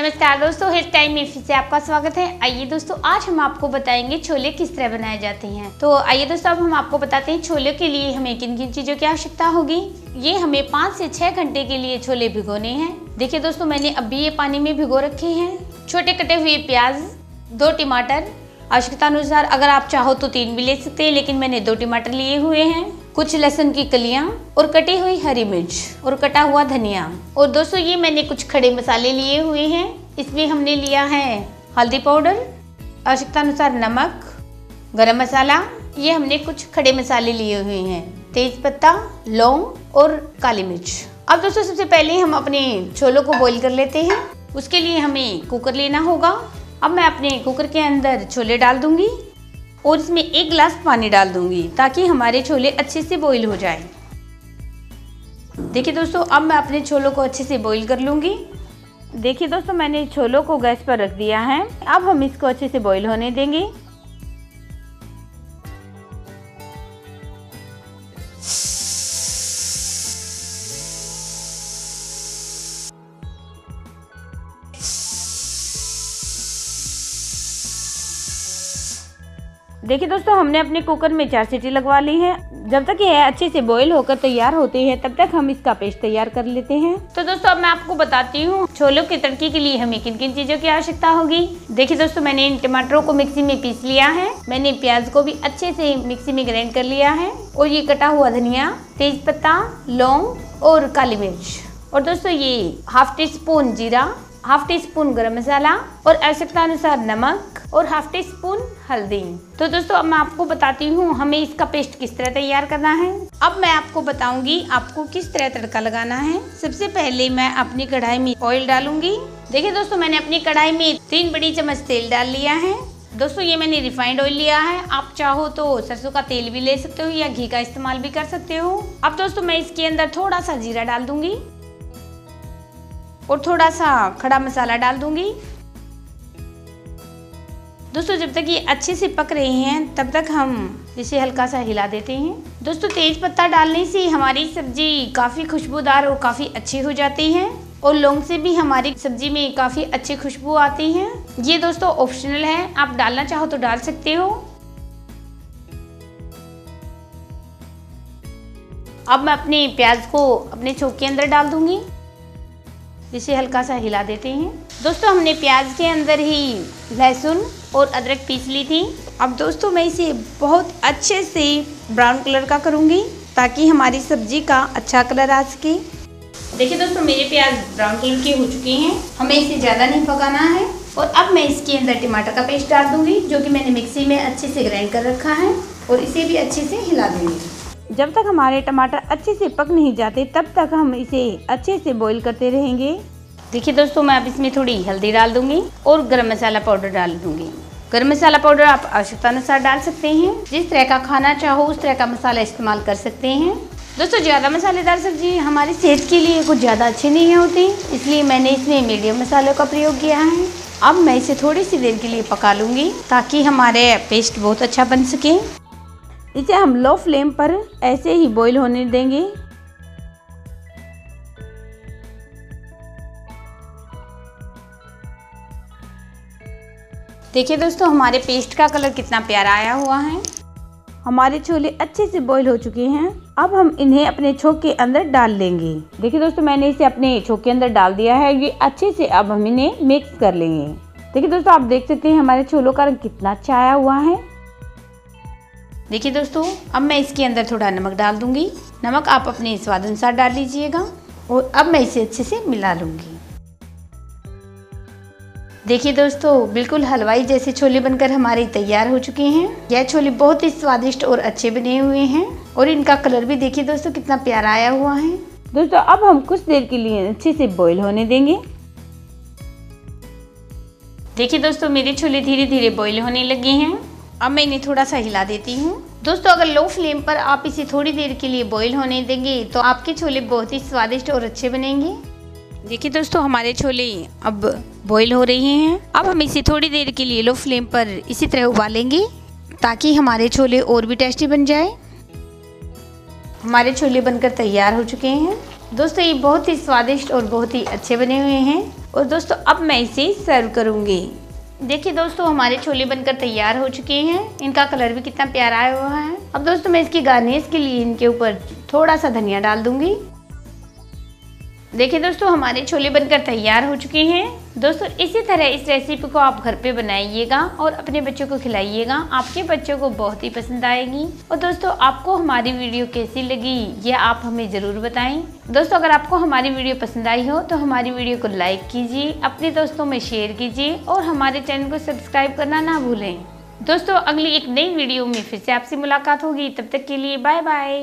नमस्कार दोस्तों health time में फिर से आपका स्वागत है। आइए दोस्तों, आज हम आपको बताएँगे छोले किस तरह बनाए जाते हैं। तो आइए दोस्तों, अब हम आपको बताते हैं छोले के लिए हमें किन किन चीज़ों की आवश्यकता होगी। ये हमें पाँच से छह घंटे के लिए छोले भिगोने हैं। देखिए दोस्तों, मैंने अभी ये पानी में भिगो रखे हैं। छोटे कटे हुए प्याज, दो टमाटर। आवश्यकता अनुसार अगर आप चाहो तो तीन भी ले सकते हैं, लेकिन मैंने दो टमाटर लिए हुए हैं। कुछ लहसुन की कलियाँ और कटी हुई हरी मिर्च और कटा हुआ धनिया। और दोस्तों, ये मैंने कुछ खड़े मसाले लिए हुए हैं। इसमें हमने लिया है हल्दी पाउडर आवश्यकता अनुसार नमक, गरम मसाला। ये हमने कुछ खड़े मसाले लिए हुए हैं। तेज पत्ता, लौंग और काली मिर्च। अब दोस्तों, सबसे पहले हम अपने छोलों को बॉईल कर लेते हैं। उसके लिए हमें कुकर लेना होगा। अब मैं अपने कुकर के अंदर छोले डाल दूँगी। और इसमें एक गिलास पानी डाल दूँगी ताकि हमारे छोले अच्छे से बॉईल हो जाएँ। देखिए दोस्तों, अब मैं अपने छोलों को अच्छे से बॉईल कर लूँगी। देखिए दोस्तों, मैंने छोलों को गैस पर रख दिया है। अब हम इसको अच्छे से बॉईल होने देंगे। देखिए दोस्तों, हमने अपने कुकर में चार सीटी लगवा ली है। जब तक ये अच्छे से बॉईल होकर तैयार होते हैं, तब तक हम इसका पेस्ट तैयार कर लेते हैं। तो दोस्तों, अब मैं आपको बताती हूँ, छोलों के तड़के के लिए हमें किन किन चीज़ों की आवश्यकता होगी। देखिए दोस्तों, मैंने इन टमाटरों को मिक्सी में पीस लिया है। मैंने प्याज को भी अच्छे से मिक्सी में ग्राइंड कर लिया है। और ये कटा हुआ धनिया, तेज पत्ता, लौंग और काली मिर्च। और दोस्तों, ये हाफ़ टी स्पून जीरा half teaspoon garam masala और आवश्यकता अनुसार नमक और हाफ़ टी स्पून हल्दी। तो दोस्तों, अब मैं आपको बताती हूँ हमें इसका पेस्ट किस तरह तैयार करना है। अब मैं आपको बताऊँगी आपको किस तरह तड़का लगाना है। सबसे पहले मैं अपनी कढ़ाई में ऑयल डालूँगी। देखिए दोस्तों, मैंने अपनी कढ़ाई में तीन बड़ी चम्मच तेल डाल लिया है। दोस्तों, ये मैंने रिफाइंड ऑयल लिया है। आप चाहो तो सरसों का तेल भी ले सकते हो या घी का इस्तेमाल भी कर सकते हो। अब दोस्तों, मैं इसके अंदर थोड़ा सा जीरा डाल दूँगी। और थोड़ा सा खड़ा मसाला डाल दूँगी। दोस्तों, जब तक ये अच्छे से पक रहे हैं, तब तक हम इसे हल्का सा हिला देते हैं। दोस्तों, तेज पत्ता डालने से हमारी सब्ज़ी काफ़ी खुशबूदार और काफ़ी अच्छी हो जाती है और लौंग से भी हमारी सब्ज़ी में काफ़ी अच्छी खुशबू आती है। ये दोस्तों ऑप्शनल है, आप डालना चाहो तो डाल सकते हो। अब मैं अपने प्याज को अपने छोक के अंदर डाल दूँगी। जिसे हल्का सा हिला देते हैं। दोस्तों, हमने प्याज के अंदर ही लहसुन और अदरक पीस ली थी। अब दोस्तों, मैं इसे बहुत अच्छे से ब्राउन कलर का करूँगी ताकि हमारी सब्ज़ी का अच्छा कलर आ सके। देखिए दोस्तों, मेरे प्याज ब्राउन कलर के हो चुके हैं। हमें इसे ज़्यादा नहीं पकाना है। और अब मैं इसके अंदर टमाटर का पेस्ट डाल दूँगी, जो कि मैंने मिक्सी में अच्छे से ग्राइंड कर रखा है। और इसे भी अच्छे से हिला दूँगी। जब तक हमारे टमाटर अच्छे से पक नहीं जाते, तब तक हम इसे अच्छे से बॉईल करते रहेंगे। देखिए दोस्तों, मैं अब इसमें थोड़ी हल्दी डाल दूँगी और गरम मसाला पाउडर डाल दूँगी। गर्म मसाला पाउडर आप आवश्यकता अनुसार डाल सकते हैं। जिस तरह का खाना चाहो, उस तरह का मसाला इस्तेमाल कर सकते हैं। दोस्तों, ज़्यादा मसालेदार सब्ज़ी हमारी सेहत के लिए कुछ ज़्यादा अच्छी नहीं होती, इसलिए मैंने इसमें मीडियम मसालों का प्रयोग किया है। अब मैं इसे थोड़ी सी देर के लिए पका लूँगी, ताकि हमारे पेस्ट बहुत अच्छा बन सके। इसे हम लो फ्लेम पर ऐसे ही बॉईल होने देंगे। देखिए दोस्तों, हमारे पेस्ट का कलर कितना प्यारा आया हुआ है। हमारे छोले अच्छे से बॉईल हो चुके हैं। अब हम इन्हें अपने छोक के अंदर डाल लेंगे। देखिए दोस्तों, मैंने इसे अपने छोक के अंदर डाल दिया है। ये अच्छे से अब हम इन्हें मिक्स कर लेंगे। देखिए दोस्तों, आप देख सकते हैं हमारे छोलों का रंग कितना अच्छा आया हुआ है। देखिए दोस्तों, अब मैं इसके अंदर थोड़ा नमक डाल दूँगी। नमक आप अपने स्वाद अनुसार डाल लीजिएगा और अब मैं इसे अच्छे से मिला लूँगी। देखिए दोस्तों, बिल्कुल हलवाई जैसे छोले बनकर हमारे तैयार हो चुके हैं। यह छोले बहुत ही स्वादिष्ट और अच्छे बने हुए हैं और इनका कलर भी देखिए दोस्तों, कितना प्यारा आया हुआ है। दोस्तों, अब हम कुछ देर के लिए अच्छे से बॉईल होने देंगे। देखिए दोस्तों, मेरे छोले धीरे धीरे बॉईल होने लगे हैं। अब मैं इन्हें थोड़ा सा हिला देती हूँ। दोस्तों, अगर लो फ्लेम पर आप इसे थोड़ी देर के लिए बॉईल होने देंगे तो आपके छोले बहुत ही स्वादिष्ट और अच्छे बनेंगे। देखिए दोस्तों, हमारे छोले अब बॉईल हो रहे हैं। अब हम इसे थोड़ी देर के लिए लो फ्लेम पर इसी तरह उबालेंगे, ताकि हमारे छोले और भी टेस्टी बन जाए। हमारे छोले बनकर तैयार हो चुके हैं। दोस्तों, ये बहुत ही स्वादिष्ट और बहुत ही अच्छे बने हुए हैं। और दोस्तों, अब मैं इसे सर्व करूँगी। देखिए दोस्तों, हमारे छोले बनकर तैयार हो चुके हैं। इनका कलर भी कितना प्यारा आया हुआ है। अब दोस्तों, मैं इसकी गार्निश के लिए इनके ऊपर थोड़ा सा धनिया डाल दूँगी। देखिए दोस्तों, हमारे छोले बनकर तैयार हो चुके हैं। दोस्तों, इसी तरह इस रेसिपी को आप घर पे बनाइएगा और अपने बच्चों को खिलाइएगा। आपके बच्चों को बहुत ही पसंद आएगी। और दोस्तों, आपको हमारी वीडियो कैसी लगी, ये आप हमें ज़रूर बताएँ। दोस्तों, अगर आपको हमारी वीडियो पसंद आई हो तो हमारी वीडियो को लाइक कीजिए, अपने दोस्तों में शेयर कीजिए और हमारे चैनल को सब्सक्राइब करना ना भूलें। दोस्तों, अगली एक नई वीडियो में फिर से आपसे मुलाकात होगी। तब तक के लिए बाय बाय